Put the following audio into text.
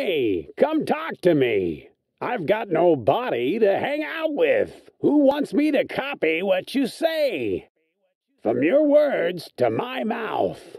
Hey, come talk to me. I've got no body to hang out with. Who wants me to copy what you say? From your words to my mouth.